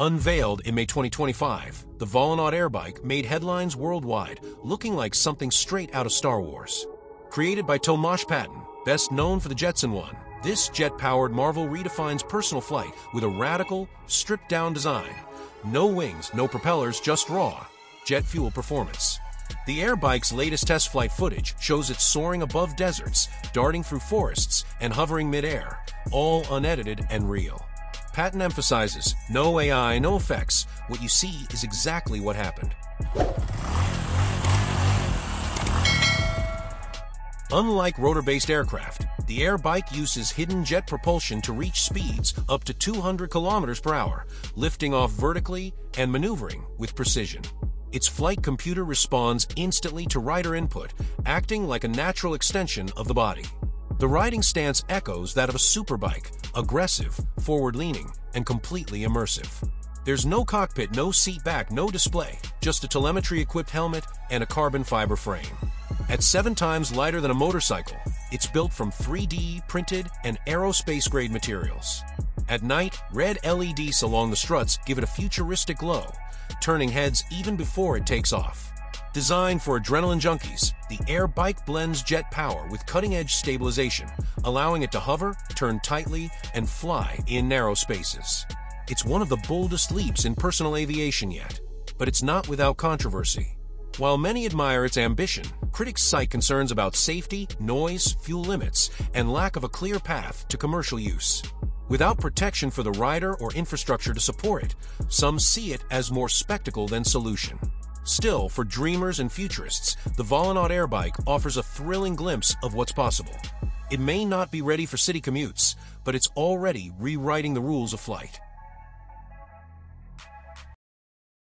Unveiled in May 2025, the Volonaut Airbike made headlines worldwide, looking like something straight out of Star Wars. Created by Tomasz Patan, best known for the Jetson One, this jet-powered marvel redefines personal flight with a radical, stripped-down design. No wings, no propellers, just raw, jet fuel performance. The Airbike's latest test flight footage shows it soaring above deserts, darting through forests, and hovering midair, all unedited and real. Patan emphasizes, no AI, no effects, what you see is exactly what happened. Unlike rotor-based aircraft, the Airbike uses hidden jet propulsion to reach speeds up to 200 kilometers per hour, lifting off vertically and maneuvering with precision. Its flight computer responds instantly to rider input, acting like a natural extension of the body. The riding stance echoes that of a superbike, aggressive, forward-leaning, and completely immersive. There's no cockpit, no seat back, no display, just a telemetry-equipped helmet and a carbon fiber frame. At seven times lighter than a motorcycle, it's built from 3D printed and aerospace-grade materials. At night, red LEDs along the struts give it a futuristic glow, turning heads even before it takes off. Designed for adrenaline junkies, the Airbike blends jet power with cutting-edge stabilization, allowing it to hover, turn tightly, and fly in narrow spaces. It's one of the boldest leaps in personal aviation yet, but it's not without controversy. While many admire its ambition, critics cite concerns about safety, noise, fuel limits, and lack of a clear path to commercial use. Without protection for the rider or infrastructure to support it, some see it as more spectacle than solution. Still, for dreamers and futurists, the Volonaut Airbike offers a thrilling glimpse of what's possible. It may not be ready for city commutes, but it's already rewriting the rules of flight.